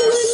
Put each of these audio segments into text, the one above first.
Was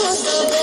Thank you.